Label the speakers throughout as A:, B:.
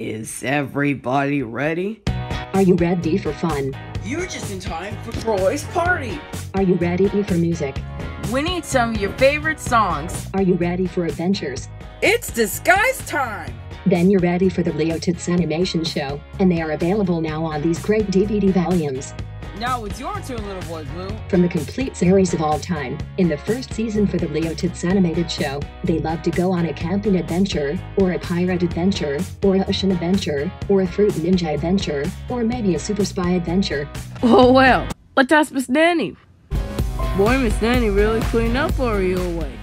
A: Is everybody ready?
B: Are you ready for fun?
A: You're just in time for Troy's party.
B: Are you ready for music?
C: We need some of your favorite songs.
B: Are you ready for adventures?
A: It's disguise time.
B: Then you're ready for the Leotits Animation Show, and they are available now on these great DVD volumes.
C: Now it's your turn, little boy Blue.
B: From the complete series of all time, in the first season for the Leotits Animated Show, they love to go on a camping adventure, or a pirate adventure, or a ocean adventure, or a fruit ninja adventure, or maybe a super spy adventure.
C: Oh well, but that's Miss Nanny. Boy, Miss Nanny really cleaned up for you away.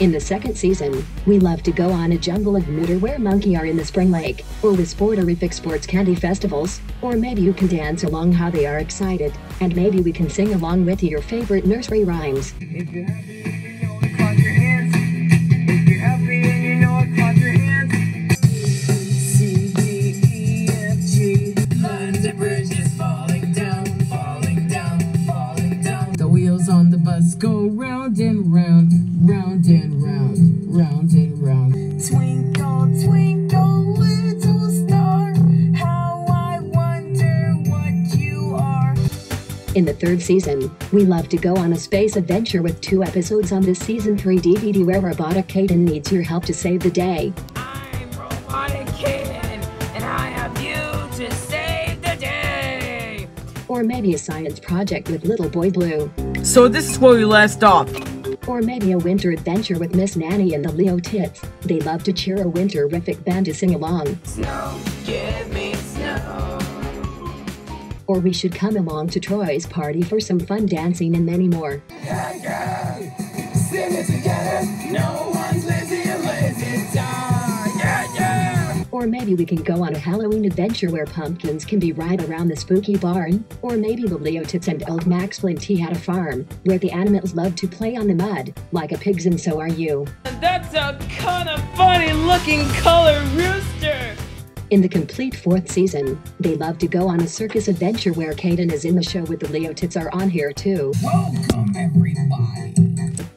B: In the second season, we love to go on a jungle neuter where monkey are in the spring lake, or with sporterific sports candy festivals, or maybe you can dance along how they are excited, and maybe we can sing along with your favorite nursery rhymes.
D: If you're happy and you know it, clap your
B: In the third season, we love to go on a space adventure with two episodes on this season 3 DVD where robotic Kaden needs your help to save the day.
C: I'm Robotic Kid, and I have you to save the day.
B: Or maybe a science project with Little Boy Blue.
A: So this is where we last off.
B: Or maybe a winter adventure with Miss Nanny and the Leotits. They love to cheer a winterific band to sing along.
C: Snow, give me snow.
B: Or we should come along to Troy's party for some fun dancing and many more.
D: Sing it together. No one's lazy lazy. Yeah, yeah.
B: Or maybe we can go on a Halloween adventure where pumpkins can be right around the spooky barn. Or maybe the Leotits and old Max Flinty had a farm where the animals love to play on the mud, like a pigs and so are you.
C: That's a kind of funny looking color rooster.
B: In the complete fourth season, they love to go on a circus adventure where Kaden is in the show with the Leotits are on here too.
D: Welcome, everybody.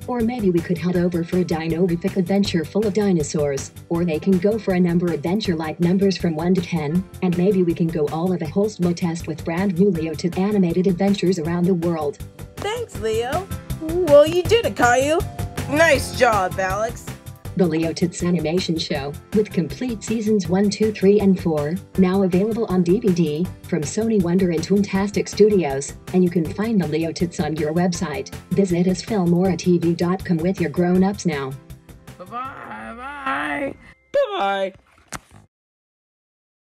B: Or maybe we could head over for a dino-rific adventure full of dinosaurs. Or they can go for a number adventure like numbers from 1 to 10. And maybe we can go all of a whole test with brand new Leotit animated adventures around the world.
A: Thanks, Leo. Well, you did it, Caillou. Nice job, Alex.
B: The Leo Leotits Animation Show, with complete seasons 1, 2, 3, and 4, now available on DVD from Sony Wonder and Toontastic Studios, and you can find the Leo Leotits on your website. Visit us filmoratv.com with your grown-ups now.
C: Bye bye. Bye.
A: Bye.